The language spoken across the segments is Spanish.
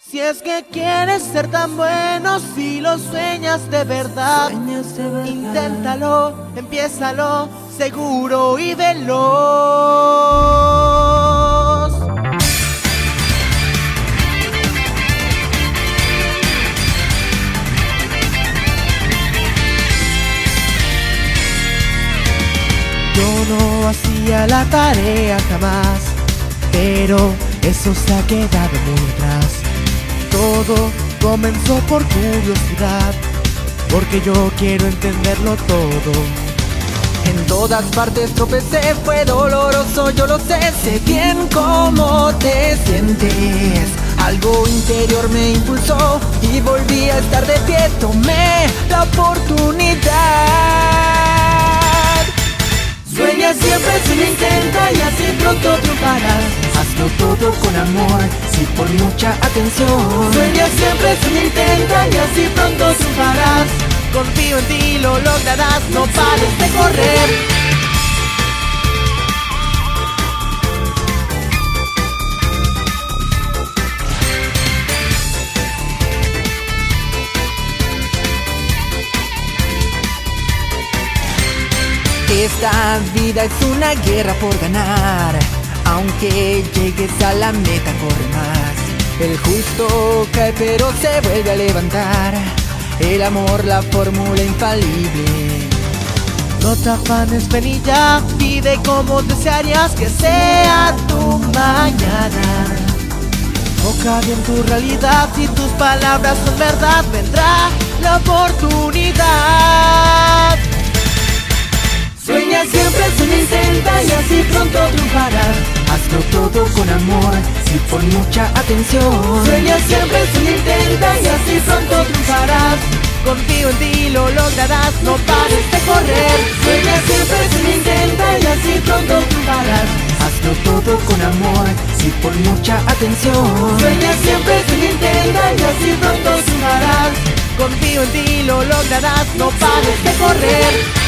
Si es que quieres ser tan bueno, si lo sueñas de verdad, Sueñas de verdad. inténtalo, empiézalo, seguro y veloz. Yo no hacía la tarea jamás, pero eso se ha quedado muy atrás. Todo comenzó por curiosidad, porque yo quiero entenderlo todo. En todas partes tropecé, fue doloroso, yo lo sé, sé bien cómo te sientes. Algo interior me impulsó y volví a estar de pie, tomé la oportunidad. Sueña siempre, lo intenta y así pronto triunfarás. Todo con amor, si por mucha atención. Sueña siempre, se lo intenta y así pronto triunfarás. Confío en ti, lo lograrás, no pares de correr. Esta vida es una guerra por ganar. Aunque llegues a la meta, corre más. El justo cae pero se vuelve a levantar. El amor, la fórmula infalible. No te afanes, ven y ya, vive como desearías que sea tu mañana. Enfoca bien tu realidad, si tus palabras son verdad, vendrá la oportunidad. Sueña siempre, lo intenta y así pronto triunfarás. Hazlo todo con amor, si por mucha atención. Sueña siempre, lo intenta y así pronto triunfarás. Confío en ti, lo lograrás, no pares de correr. Sueña siempre, lo intenta y así pronto triunfarás. Hazlo todo con amor, si por mucha atención. Sueña siempre, lo intenta y así pronto triunfarás. Confío en ti, lo lograrás, no pares de correr.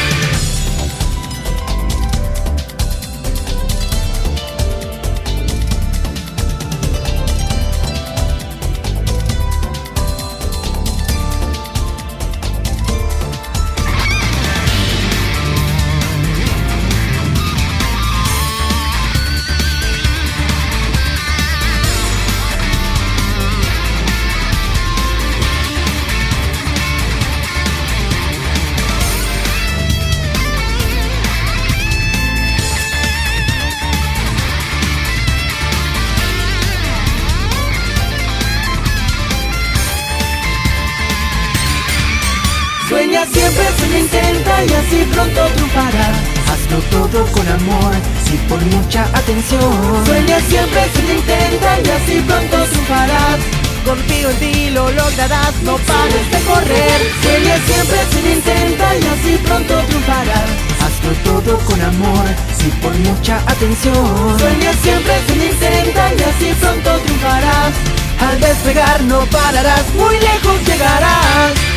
Sueña siempre, se lo intenta y así pronto triunfarás. Hazlo todo con amor, si por mucha atención. Sueña siempre, se lo intenta y así pronto triunfarás. Confío en ti, lo lograrás, no pares de correr. Sueña siempre, se lo intenta y así pronto triunfarás. Hazlo todo con amor, si por mucha atención. Sueña siempre, se lo intenta y así pronto triunfarás. Al despegar no pararás, muy lejos llegarás.